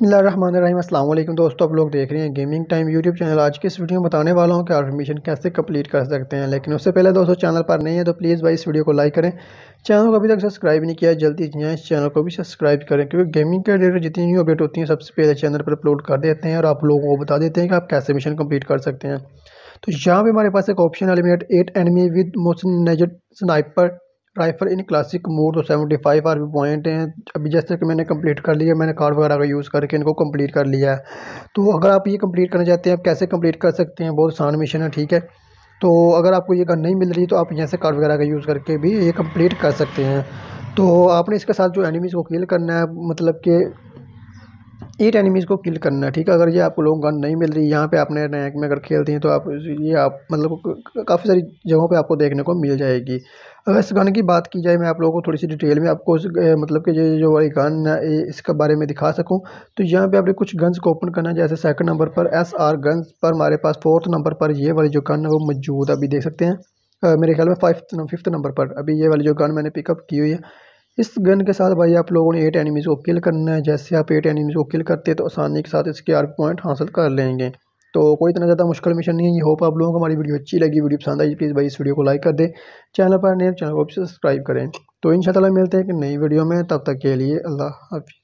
अस्सलाम दोस्तों, आप लोग देख रहे हैं गेमिंग टाइम यूट्यूब चैनल आज की इस वीडियो में बताने वाला हूँ कि आप मिशन कैसे कंप्लीट कर सकते हैं। लेकिन उससे पहले दोस्तों चैनल पर नहीं है तो प्लीज़ भाई इस वीडियो को लाइक करें। चैनल को अभी तक सब्सक्राइब नहीं किया, जल्दी जाएँ। इस चैनल को भी सब्सक्राइब करें, क्योंकि गेमिंग के रिलेटेड जितनी न्यू अपडेट होती हैं, सबसे पहले चैनल पर अपलोड कर देते हैं और आप लोगों को बता देते हैं कि आप कैसे मिशन कंप्लीट कर सकते हैं। तो यहाँ पर हमारे पास एक option eliminate eight enemy with motion नेजर sniper rifle in classic mode तो सेवेंटी फाइव आर पॉइंट हैं। अभी जैसे कि मैंने कंप्लीट कर लिया, मैंने कार्ड वगैरह का यूज़ करके इनको कंप्लीट कर लिया है। तो अगर आप ये कंप्लीट करना चाहते हैं, आप कैसे कंप्लीट कर सकते हैं? बहुत आसान मिशन है, ठीक है? तो अगर आपको ये गन नहीं मिल रही तो आप यहाँ से कार्ड वगैरह का यूज़ करके भी ये कंप्लीट कर सकते हैं। तो आपने इसके साथ जो एनिमीज़ को किल करना है मतलब कि एट एनिमीज़ को किल करना है, ठीक है? अगर ये आपको लोग गन नहीं मिल रही, यहाँ पे आपने रैंक में अगर खेलते हैं तो आप ये आप मतलब काफ़ी सारी जगहों पे आपको देखने को मिल जाएगी। अगर इस गन की बात की जाए, मैं आप लोगों को थोड़ी सी डिटेल में आपको मतलब कि जो जो वाली गन है इसके बारे में दिखा सकूँ। तो यहाँ पर आपने कुछ गन्स को ओपन करना है, जैसे सेकंड नंबर पर एस आर गन्स पर हमारे पास फोर्थ नंबर पर ये वाली जो गन है, वो मौजूद अभी देख सकते हैं। मेरे ख्याल में फाइव फिफ्थ नंबर पर अभी ये वाली जो गन मैंने पिकअप की हुई है। इस गन के साथ भाई आप लोगों ने एट एनिमीज़ को किल करना है। जैसे आप एट एनिमीज़ को किल करते हैं तो आसानी के साथ इसके आर पॉइंट हासिल कर लेंगे। तो कोई इतना ज़्यादा मुश्किल मिशन नहीं है। ये होप आप लोगों को हमारी वीडियो अच्छी लगी। वीडियो पसंद आई प्लीज़ भाई इस वीडियो को लाइक कर दें। चैनल पर नए चैनल को भी सब्सक्राइब करें। तो इन मिलते हैं कि नई वीडियो में। तब तक के लिए अल्लाह हाफि